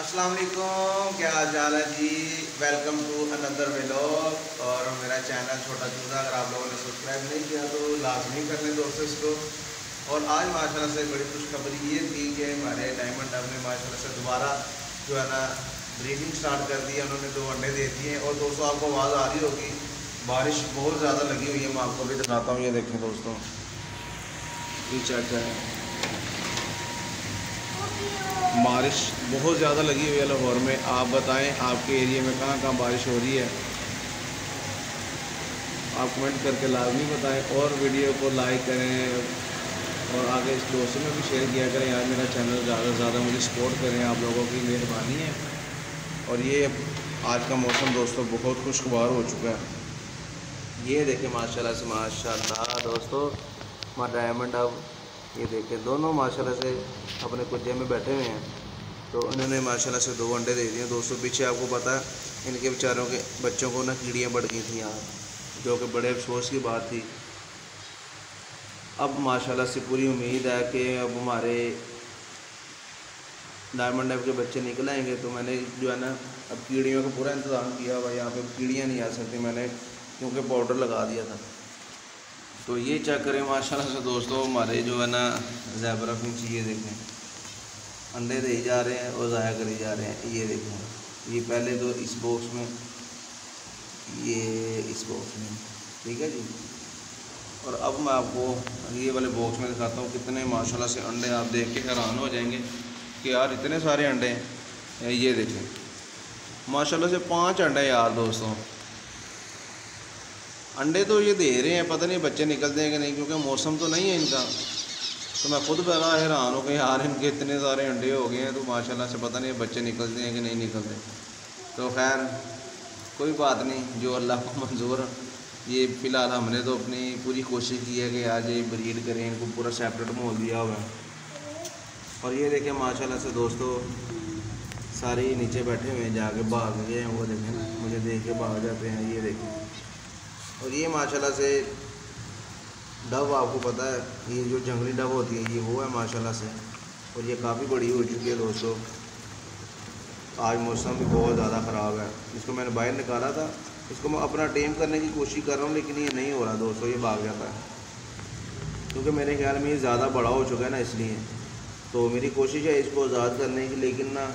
अस्सलाम वालेकुम। क्या हाल चाल है जी? वेलकम टू अनदर व्लॉग और मेरा चैनल छोटा चूजा, अगर आप लोगों ने सब्सक्राइब नहीं किया तो लाजमी कर लें दोस्तों इसको। और आज माशाल्लाह से बड़ी खुशखबरी ये थी कि हमारे डायमंड डब ने माशाल्लाह से दोबारा जो है ना ब्रीडिंग स्टार्ट कर दी है। उन्होंने दो अंडे दे दिए। और दोस्तों, आपको आवाज़ आ रही होगी, बारिश बहुत ज़्यादा लगी हुई है। मैं आपको भी दिखाता हूँ, ये देखें दोस्तों। ये चेक करें। बारिश बहुत ज़्यादा लगी हुई है लाहौर में। आप बताएँ, आपके एरिया में कहाँ कहाँ बारिश हो रही है? आप कमेंट करके लाजमी बताएँ और वीडियो को लाइक करें और आगे इस दोस्तों में भी शेयर किया करें। यार, मेरा चैनल ज़्यादा से ज़्यादा मुझे सपोर्ट करें। आप लोगों की मेहरबानी है। और ये आज का मौसम दोस्तों, बहुत खुशगवार हो चुका है। ये देखें, माशाल्लाह से, माशाल्लाह दोस्तों, हमारा डायमंड अब ये देखें, दोनों माशाल्लाह से अपने कुजे में बैठे हुए हैं। तो उन्होंने माशाल्लाह से दो अंडे दे दिए दोस्तों पीछे आपको पता है, इनके बेचारों के बच्चों को ना कीड़ियाँ बढ़ गई थी यहाँ, जो कि बड़े अफसोस की बात थी। अब माशाल्लाह से पूरी उम्मीद है कि अब हमारे डायमंड के बच्चे निकल आएँगे। तो मैंने जो है ना, अब कीड़ियों का पूरा इंतज़ाम किया हुआ यहाँ पे कीड़ियाँ नहीं आ सकती, मैंने क्योंकि पाउडर लगा दिया था। तो ये चेक करें, माशाल्लाह से दोस्तों, हमारे जो है ना, जैबरा फिंच ये देखें। अंडे दे जा रहे हैं और ज़ाया करे जा रहे हैं। ये देखें, ये पहले तो इस बॉक्स में, ये इस बॉक्स में, ठीक है जी? और अब मैं आपको ये वाले बॉक्स में दिखाता हूँ, कितने माशाल्लाह से अंडे आप देख के हैरान हो जाएँगे कि यार, इतने सारे अंडे हैं। ये देखें, माशाल्लाह से पाँच अंडे यार दोस्तों। अंडे तो ये दे रहे हैं, पता नहीं बच्चे निकलते हैं कि नहीं, क्योंकि मौसम तो नहीं है इनका। तो मैं खुद बड़ा हैरान हो गया, यार इनके इतने सारे अंडे हो गए हैं तो माशाल्लाह से पता नहीं बच्चे निकलते हैं कि नहीं निकलते। तो खैर, कोई बात नहीं, जो अल्लाह को मंजूर, ये फ़िलहाल हमने तो अपनी पूरी कोशिश की है कि आज ये ब्रीड करें, इनको पूरा सेपरेट मोल दिया हुआ है। और ये देखें, माशाल्लाह से दोस्तों, सारे नीचे बैठे हुए हैं, जाके भाग गए हैं, वो देखें, मुझे देख के भाग जाते हैं, ये देखें। और ये माशाल्लाह से डब आपको पता है, ये जो जंगली डब होती है, ये वो है माशाल्लाह से। और ये काफ़ी बड़ी हो चुकी है दोस्तों। आज मौसम भी बहुत ज़्यादा ख़राब है। इसको मैंने बाहर निकाला था। इसको मैं अपना टेम करने की कोशिश कर रहा हूँ, लेकिन ये नहीं हो रहा दोस्तों, ये भाग जाता है। क्योंकि मेरे ख्याल में ये ज़्यादा बड़ा हो चुका है ना, इसलिए। तो मेरी कोशिश है इसको आज़ाद करने की, लेकिन ना,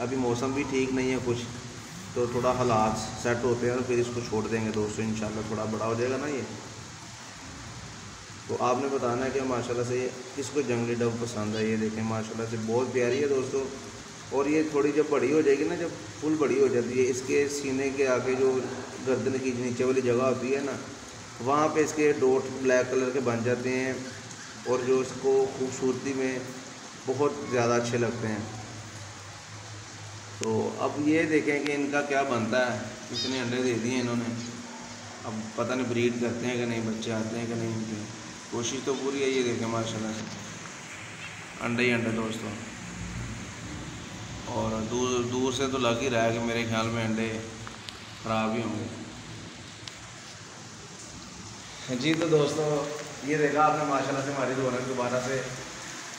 अभी मौसम भी ठीक नहीं है कुछ। तो थोड़ा हालात सेट होते हैं तो फिर इसको छोड़ देंगे दोस्तों इन थोड़ा बड़ा हो जाएगा ना ये। तो आपने बताना है कि माशाल्लाह से ये किसको जंगली डब पसंद है, ये देखें, माशाल्लाह से बहुत प्यारी है दोस्तों। और ये थोड़ी जब बड़ी हो जाएगी ना, जब फुल बड़ी हो जाती है, इसके सीने के आगे जो गर्दन की नीचे वाली जगह होती है ना, वहाँ पे इसके डोट ब्लैक कलर के बन जाते हैं और जो इसको खूबसूरती में बहुत ज़्यादा अच्छे लगते हैं। तो अब ये देखें कि इनका क्या बनता है। कितने अंडे दे दिए इन्होंने। अब पता नहीं ब्रीड करते हैं कि नहीं, बच्चे आते हैं कि नहीं होते कोशिश तो पूरी है ये देखें, माशाल्लाह से। अंडे ही अंडे दोस्तों। और दूर दूर से तो लग ही रहा है कि मेरे ख्याल में अंडे ख़राब ही होंगे। जी तो दोस्तों, ये देखा आपने, माशाल्लाह से हमारी दोनों दोबारा से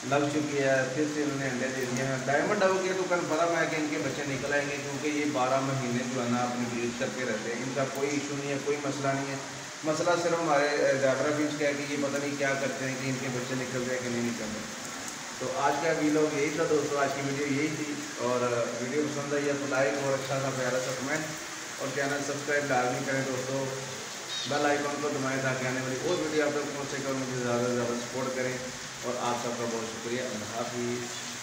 लग चुकी है, फिर से इन्होंने अंडे दे दिए हैं। डायमंड डब के तो कन्फर्म है कि इनके बच्चे निकल आएँगे, क्योंकि ये बारह महीने जो है ना अपनी ब्रीड करके रहते हैं। इनका कोई इशू नहीं है, कोई मसला नहीं है। मसला सिर्फ़ हमारे जागरा बीच का है कि ये पता नहीं क्या करते हैं कि इनके बच्चे निकल हैं कि नहीं निकल रहे तो आज का वीडियो यही था दोस्तों, आज की वीडियो यही थी। और वीडियो पसंद आई है तो लाइक और अच्छा सा प्यारा सा कमेंट और चैनल सब्सक्राइब डाल लाजमी करें दोस्तों। बेल आइकॉन को दबाएँ ताकि आने वाली और वीडियो आप तक पहुँचेगा और मुझे ज़्यादा से ज़्यादा सपोर्ट करें। और आप सबका बहुत शुक्रिया। अल्लाह हाफिज़।